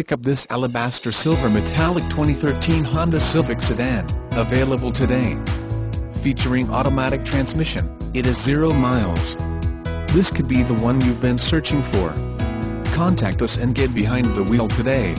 pick up this alabaster silver metallic 2013 Honda Civic sedan, available today. Featuring automatic transmission, it is zero miles. This could be the one you've been searching for. Contact us and get behind the wheel today.